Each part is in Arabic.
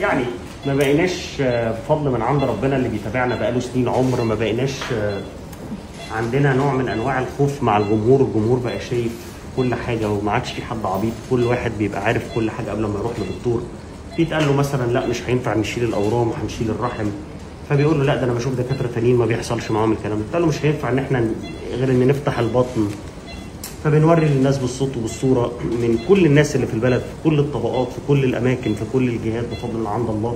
يعني ما بقيناش آه، بفضل من عند ربنا اللي بيتابعنا بقاله سنين عمر ما بقيناش آه، عندنا نوع من أنواع الخوف مع الجمهور. الجمهور بقى شايف كل حاجة وما عادش في حد عبيط. كل واحد بيبقى عارف كل حاجة قبل ما يروح لدكتور. بيتقال له مثلا لا مش هينفع نشيل الأورام هنشيل الرحم. فبيقول له لا ده أنا بشوف دكاترة تانيين ما بيحصلش معاهم الكلام ده. قال له مش هينفع إن إحنا غير إن نفتح البطن. فبنوري للناس بالصوت وبالصورة من كل الناس اللي في البلد في كل الطبقات في كل الأماكن في كل الجهات بفضل من عند الله.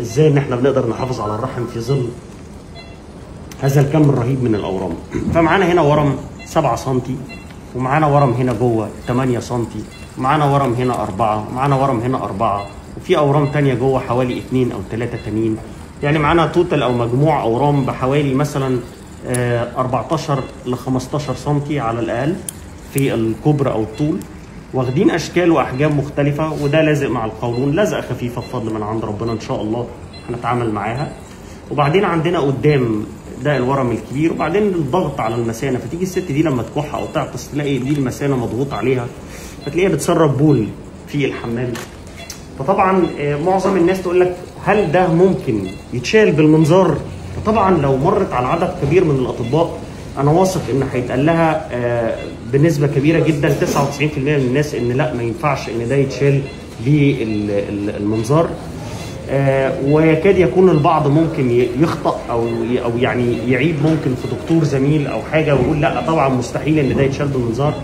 إزاي إن إحنا بنقدر نحافظ على الرحم في ظل هذا الكم الرهيب من الأورام؟ فمعانا هنا ورم 7 سم ومعانا ورم هنا جوه 8 سم معانا ورم هنا 4 معانا ورم هنا 4 وفي أورام تانية جوه حوالي 2 أو 3 تانيين يعني معانا توتال أو مجموع أورام بحوالي مثلا آه، 14 ل 15 سم على الأقل. في الكبر أو الطول. واخدين أشكال وأحجام مختلفة وده لازق مع القولون لزقة خفيفة بفضل من عند ربنا إن شاء الله هنتعامل معاها. وبعدين عندنا قدام ده الورم الكبير وبعدين الضغط على المثانه فتيجي الست دي لما تكح أو تعطس تلاقي دي المثانه مضغوط عليها فتلاقيها بتسرب بول في الحمام. فطبعا آه، معظم الناس تقول لك هل ده ممكن يتشال بالمنظار؟ فطبعا لو مرت على عدد كبير من الأطباء أنا واثق إن هيتقال لها آه، بنسبة كبيرة جدا 99% من الناس إن لأ ما ينفعش إن ده يتشال بالمنظار آه، ويكاد يكون البعض ممكن ي- يخطأ أو أو يعني يعيب ممكن في دكتور زميل أو حاجة ويقول لأ طبعا مستحيل إن ده يتشال بالمنظار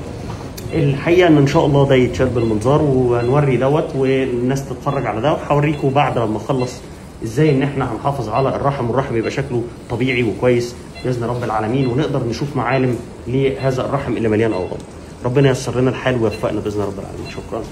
الحقيقة إن إن شاء الله ده يتشال بالمنظار وهنوري دوت والناس تتفرج على ده. وهوريكم بعد لما أخلص إزاي إن إحنا هنحافظ على الرحم والرحم يبقى شكله طبيعي وكويس. بإذن رب العالمين ونقدر نشوف معالم لهذا الرحم اللي مليان اورام ربنا ييسر لنا الحال ويوفقنا بإذن رب العالمين. شكرا.